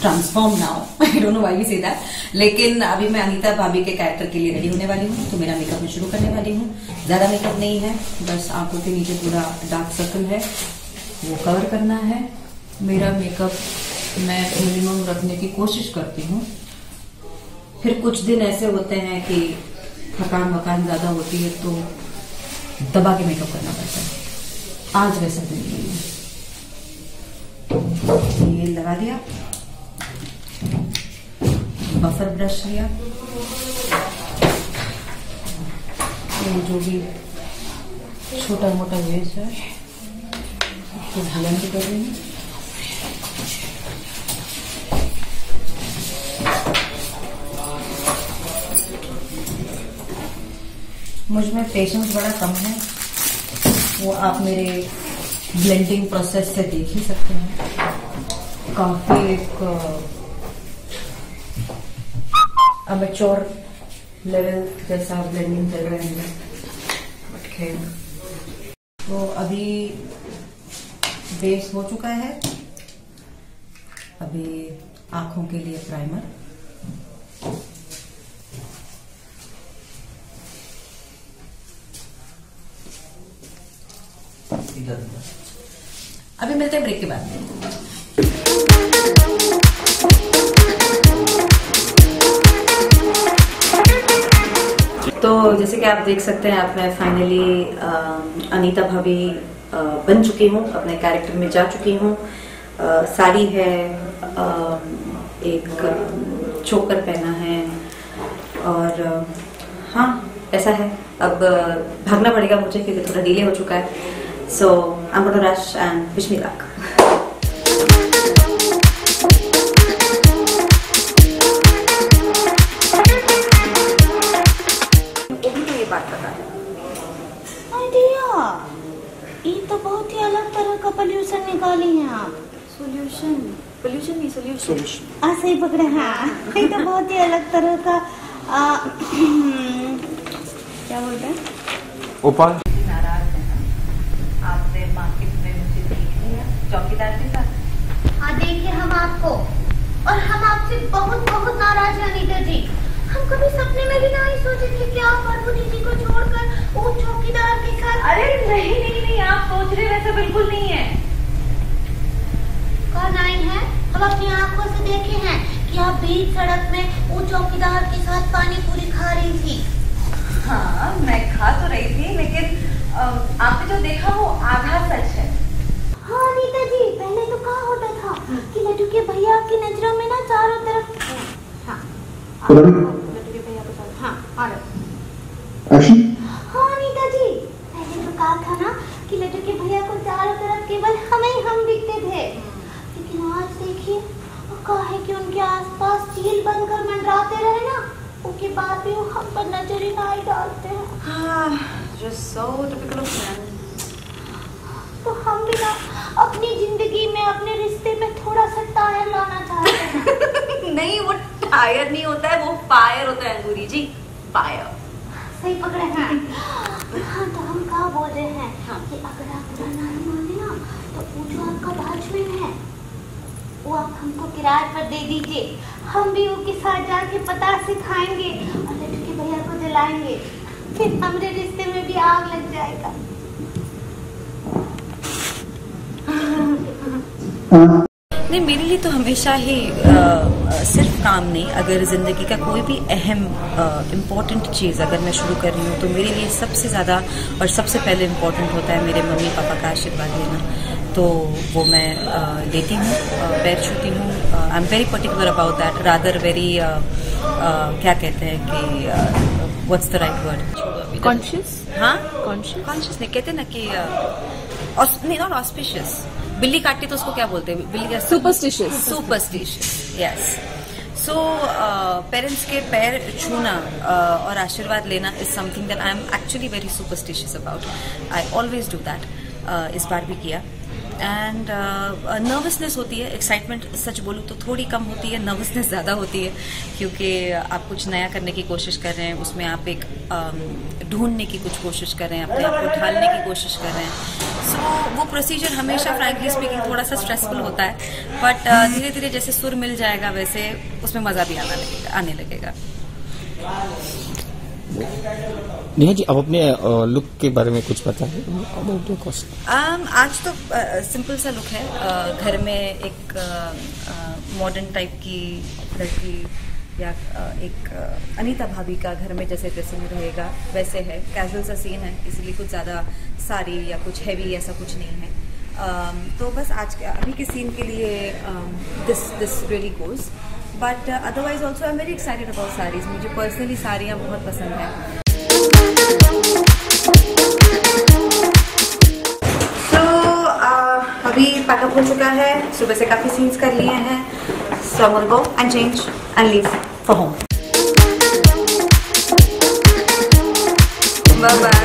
Transform now I don't know why we say that लेकिन अभी मैं अनीता भाभी के कैरेक्टर के लिए रेडी होने वाली हूँ तो मेरा मेकअप मैं शुरू करने वाली हूँ। ज़्यादा मेकअप नहीं है, बस आँखों के नीचे पूरा डार्क सर्कल है। वो कवर करना है। मेरा मेकअप मैं मिनिमम रखने की कोशिश करती हूँ। फिर कुछ दिन ऐसे होते हैं कि थकान वकान ज़्यादा होती है तो दबा के मेकअप करना पड़ता है। आज वैसा नहीं लगा दिया बफर ब्रश लिया ये जो भी छोटा मोटा वेज है, उसको ब्लेंड कर रही हूँ मुझमें पेशेंस बड़ा कम है, वो आप मेरे ब्लेंडिंग प्रोसेस से देख ही सकते हैं। काफ़ी एक अमेच्योर लेवल जैसा ब्लेंडिंग चल रहा है। ओके तो अभी बेस हो चुका है। अभी आँखों के लिए प्राइमर अभी मिलते हैं ब्रेक के बाद। तो जैसे कि आप देख सकते हैं आप मैं फाइनली अनीता भाभी बन चुकी हूँ अपने कैरेक्टर में जा चुकी हूँ। साड़ी है अ, एक चोकर पहना है और हाँ ऐसा है। अब भागना पड़ेगा मुझे क्योंकि थोड़ा डिले हो चुका है। So I am rush and wish me luck ये तो बहुत ही अलग तरह का पोल्यूशन निकाली हैं आप। सोल्यूशन पोल्यूशन नहीं सोल्यूशन आ सही पकड़े हाँ। ये तो बहुत ही अलग तरह का आ, क्या बोलते हैं? उपाय? नाराज़ है ना आपने मार्केट में मुझे देख लिया। चौकीदार के साथ? हाँ देखिए हम आपको। और हम आपसे बहुत बहुत नाराज़ हैं अनीता जी हम कभी सपने में भी नहीं सोचे थे कि आप प्रभु जी को छोड़कर वो चौकीदार के साथ अरे नहीं नहीं नहीं आप सोच रहे वैसा बिल्कुल नहीं है। कौन आई है? हम अपनी आँखों से देखे हैं कि आप बीच सड़क में वो चौकीदार के साथ पानी पूरी खा रही थी। हाँ मैं खा तो रही थी लेकिन आपने जो देखा वो आधा सच है। हाँ अनीता जी पहले तो कहा होता था कि लड्डू के भैया की नज़रों में ना चारों तरफ़ हाँ के भैया को चारों- हाँ और एक्शन हाँ अनीता जी पहले तो कहा था ना कि लड्डू के भैया को चारों तरफ़ केवल हमें ही हम दिखते थे। लेकिन आज देखिए वो कहा है कि उनके आसपास चील बनकर मंडराते रहे ना उसके बाद भी वो हम पर नज़र ही नहीं डालते हैं। हाँ so तो हम भी ना अपनी ज़िंदगी में अपने रिश्ते में थोड़ा सा टायर लाना चाहते हैं। नहीं वो टायर नहीं होता है वो फायर होता है अंगूरी जी फायर सही पकड़े हैं। हाँ तो हम बोल रहे हैं हाँ। कि अगर आप बुरा नहीं माने ना तो वो जो आपका वॉचमैन है। वो आप हमको किराए पर दे दीजिए। हम भी वो के साथ जाके पता सिखाएँगे और लड़के भैया को दिलाएँगे फिर हमारे रिश्ते में भी आग लग जाएगा। मेरे लिए तो हमेशा ही अ, सिर्फ़ काम नहीं अगर ज़िंदगी का कोई भी अहम इम्पोर्टेंट चीज़ अगर मैं शुरू कर रही हूँ तो मेरे लिए सबसे ज़्यादा और सबसे पहले इम्पोर्टेंट होता है मेरे मम्मी पापा का आशीर्वाद लेना। तो वो मैं लेती हूँ अ, पैर छूती हूँ। I am very particular about that rather very क्या कहते हैं कि what's the right word conscious हाँ? कॉन्शियस कॉन्शियस नहीं कहते ना कि नॉट ऑस्पिशियस बिल्ली काटती तो उसको क्या बोलते हैं? बिल्ली का superstitious superstitious yes so parents के पैर छूना uh, और आशीर्वाद लेना is something that I am actually very superstitious about I always do that इस बार भी किया। एंड नर्वसनेस होती है एक्साइटमेंट सच बोलूँ तो थोड़ी कम होती है नर्वसनेस ज़्यादा होती है क्योंकि आप कुछ नया करने की कोशिश कर रहे हैं उसमें आप एक um, ढूँढने की कुछ कोशिश कर रहे हैं अपने आप को ढालने की कोशिश कर रहे हैं। सो so, वो प्रोसीजर हमेशा फ्रैंकली स्पीकिंग थोड़ा सा स्ट्रेसफुल होता है बट धीरे धीरे जैसे सुर मिल जाएगा वैसे उसमें मज़ा भी आना लगेगा आने लगेगा। नेहा जी अब अपने लुक के बारे में कुछ बताएँ। अबाउट योर कॉस्ट um, आज तो सिंपल सा लुक है। uh, घर में एक मॉडर्न टाइप की लड़की या एक अनीता भाभी का घर में जैसे ड्रेसिंग रहेगा वैसे है। कैजुअल सा सीन है इसलिए कुछ ज़्यादा साड़ी या कुछ हैवी ऐसा कुछ नहीं है। Um, तो बस आज के अभी के सीन के लिए this this really goes but otherwise also I am very excited about saris मुझे पर्सनली साड़ियाँ बहुत पसंद है। तो uh, अभी पैकअप हो चुका है। सुबह से काफ़ी सीन्स कर लिए हैं। So I go and change and leave for home bye